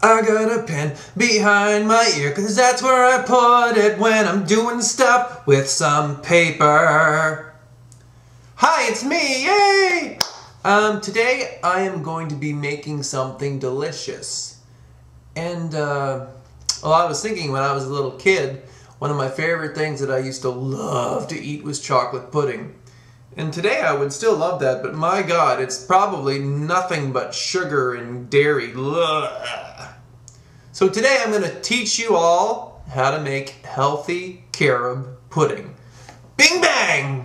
I got a pen behind my ear cause that's where I put it when I'm doing stuff with some paper. Hi, it's me, yay! Um, today I am going to be making something delicious. And, uh, well, I was thinking when I was a little kid, one of my favorite things that I used to love to eat was chocolate pudding. And today I would still love that, but my god, it's probably nothing but sugar and dairy. Ugh. So today I'm going to teach you all how to make healthy carob pudding. Bing bang!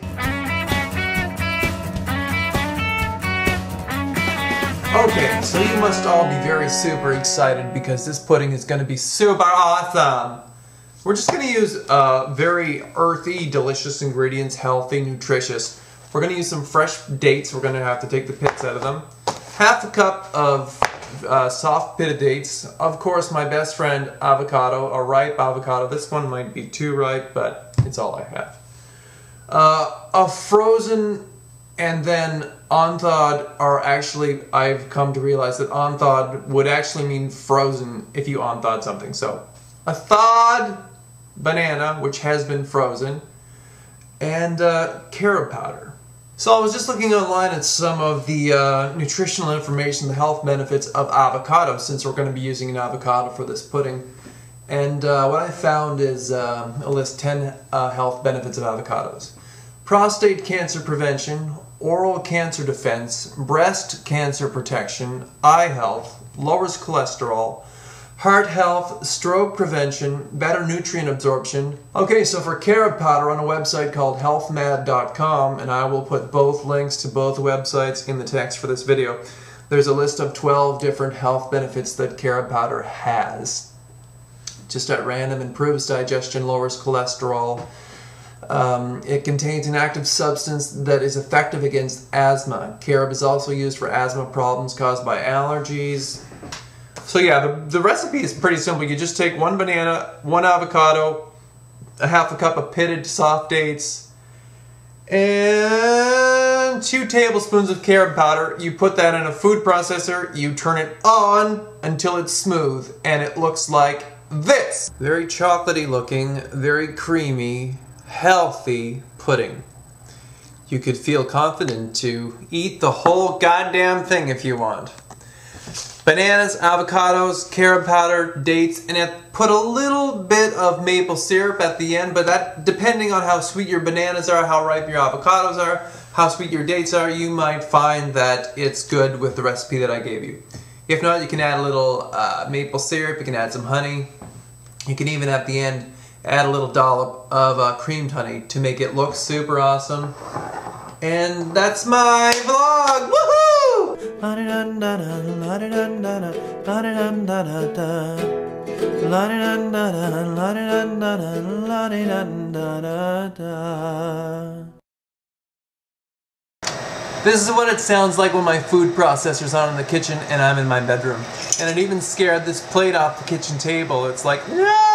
Okay, so you must all be very super excited because this pudding is going to be super awesome. We're just going to use uh, very earthy, delicious ingredients, healthy, nutritious. We're going to use some fresh dates. We're going to have to take the pits out of them. Half a cup of uh, soft pitted dates. Of course, my best friend avocado, a ripe avocado. This one might be too ripe, but it's all I have. Uh, a frozen and then unthawed are actually, I've come to realize that unthawed would actually mean frozen if you unthawed something. So, a thawed banana, which has been frozen, and uh, carob powder. So I was just looking online at some of the uh, nutritional information, the health benefits of avocado, since we're going to be using an avocado for this pudding. And uh, what I found is um, a list 10 uh, health benefits of avocados. Prostate cancer prevention, oral cancer defense, breast cancer protection, eye health, lowers cholesterol, heart health, stroke prevention, better nutrient absorption. Okay, so for carob powder on a website called healthmad.com, and I will put both links to both websites in the text for this video, there's a list of 12 different health benefits that carob powder has. Just at random, improves digestion, lowers cholesterol. Um, it contains an active substance that is effective against asthma. Carob is also used for asthma problems caused by allergies, so yeah, the, the recipe is pretty simple. You just take one banana, one avocado, a half a cup of pitted soft dates, and two tablespoons of carob powder. You put that in a food processor, you turn it on until it's smooth, and it looks like this. Very chocolatey looking, very creamy, healthy pudding. You could feel confident to eat the whole goddamn thing if you want bananas, avocados, carob powder, dates, and it put a little bit of maple syrup at the end, but that depending on how sweet your bananas are, how ripe your avocados are, how sweet your dates are, you might find that it's good with the recipe that I gave you. If not, you can add a little uh, maple syrup, you can add some honey, you can even at the end add a little dollop of uh, creamed honey to make it look super awesome. And that's my vlog! This is what it sounds like when my food processor's on in the kitchen and I'm in my bedroom. And it even scared this plate off the kitchen table. It's like, no!